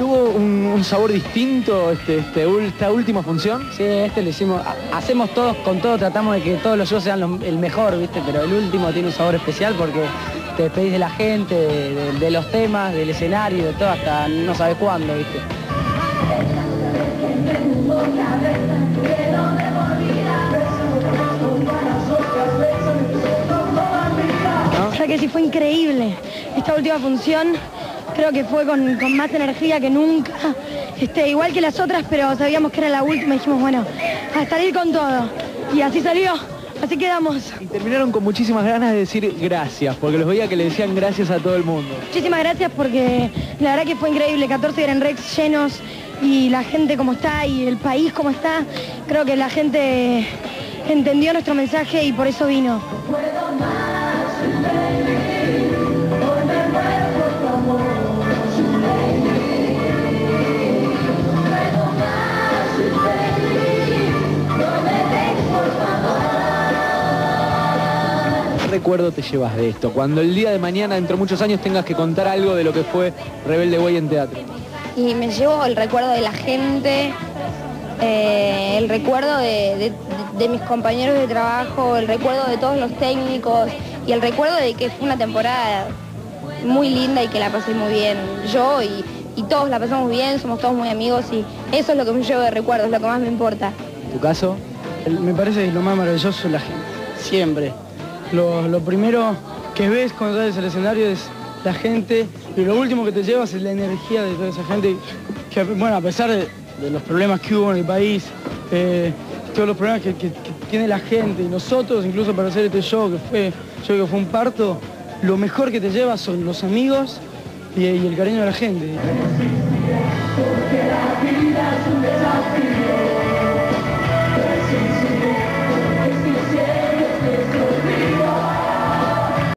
un sabor distinto este, este, esta última función? Sí, este lo hicimos, hacemos todos, con todo tratamos de que todos los shows sean el mejor, ¿viste? Pero el último tiene un sabor especial porque te despedís de la gente, de, los temas, del escenario, de todo, hasta no sabes cuándo, ¿viste? O sea que sí fue increíble esta última función creo que fue con, más energía que nunca, este, igual que las otras, pero sabíamos que era la última y dijimos, bueno, a salir con todo. Y así salió, así quedamos. Y terminaron con muchísimas ganas de decir gracias, porque los veía que le decían gracias a todo el mundo. Muchísimas gracias porque la verdad que fue increíble, 14 Gran Rex llenos y la gente como está y el país como está, creo que la gente entendió nuestro mensaje y por eso vino. Recuerdo te llevas de esto? Cuando el día de mañana, dentro de muchos años, tengas que contar algo de lo que fue Rebelde Way en teatro. Y me llevo el recuerdo de la gente, eh, el recuerdo de, mis compañeros de trabajo, el recuerdo de todos los técnicos y el recuerdo de que fue una temporada muy linda y que la pasé muy bien. Yo y, todos la pasamos bien, somos todos muy amigos y eso es lo que me llevo de recuerdo, es lo que más me importa. ¿Tu caso? me parece lo más maravilloso la gente, siempre. Lo, primero que ves cuando sales al escenario es la gente y lo último que te llevas es la energía de toda esa gente que, bueno, a pesar de, los problemas que hubo en el país, eh, todos los problemas que, tiene la gente y nosotros, incluso para hacer este show que fue, yo que fue un parto, lo mejor que te llevas son los amigos y, y el cariño de la gente.